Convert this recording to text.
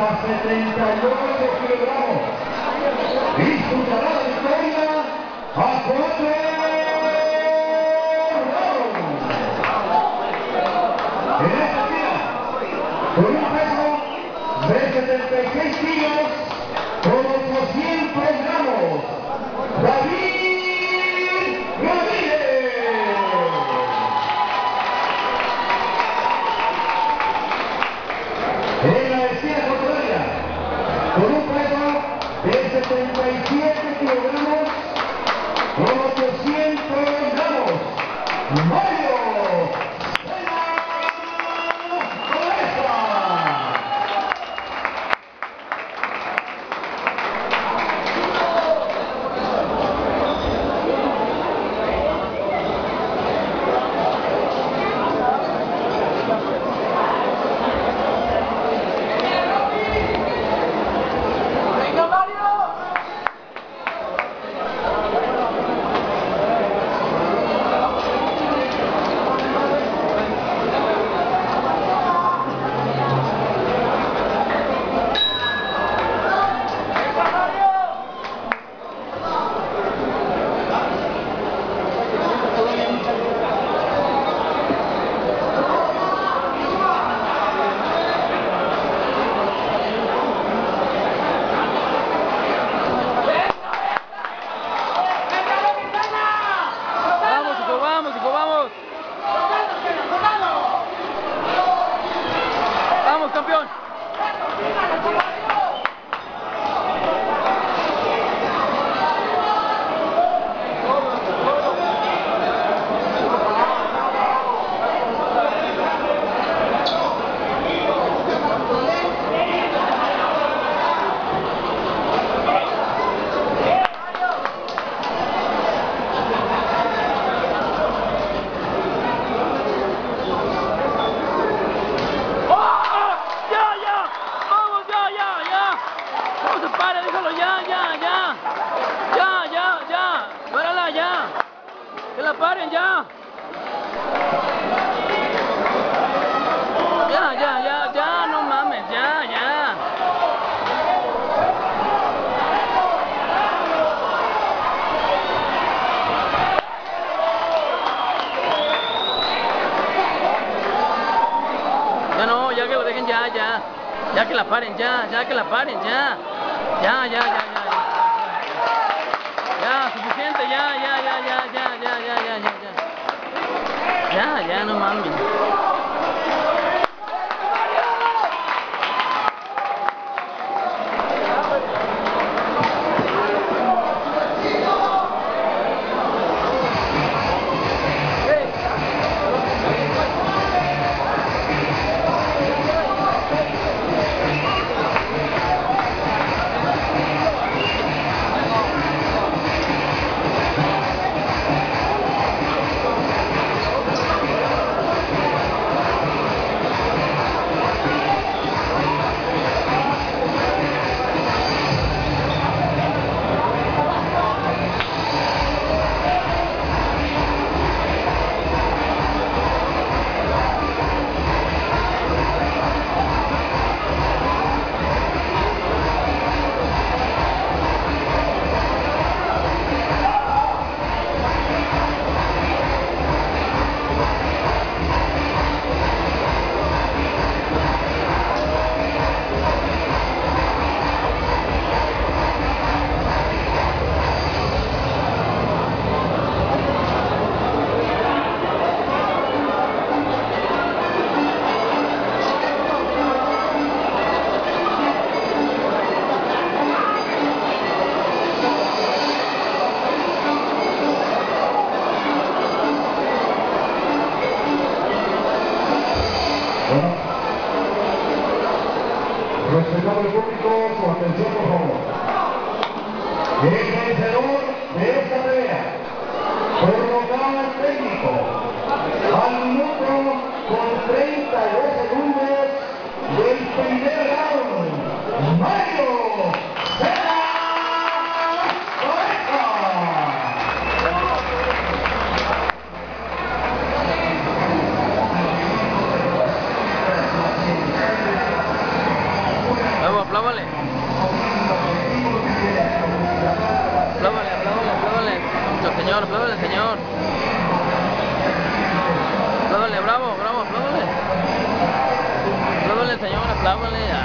hace 39 kilogramos. paren ya. Ya, ya, ya, ya, no mames, ya, ya. Ya no, ya que lo dejen ya, ya. Ya que la paren, ya, ya que la paren, ya. Ya, ya, ya. Ya, ya no mames. público, su atención por favor. aplábale. Aplábale, aplábale, aplábale. Señor, aplábale, señor. Aplábale, bravo, bravo, aplábale. Aplábale, señor, aplábale.